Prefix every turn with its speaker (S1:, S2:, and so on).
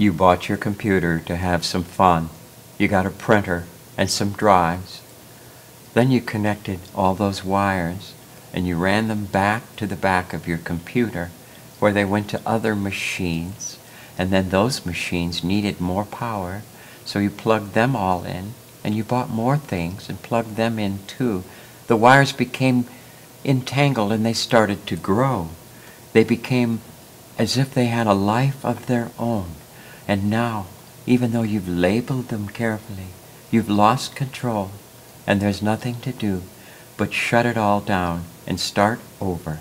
S1: You bought your computer to have some fun. You got a printer and some drives. Then you connected all those wires and you ran them back to the back of your computer where they went to other machines and then those machines needed more power so you plugged them all in and you bought more things and plugged them in too. The wires became entangled and they started to grow. They became as if they had a life of their own. And now, even though you've labeled them carefully, you've lost control and there's nothing to do but shut it all down and start over.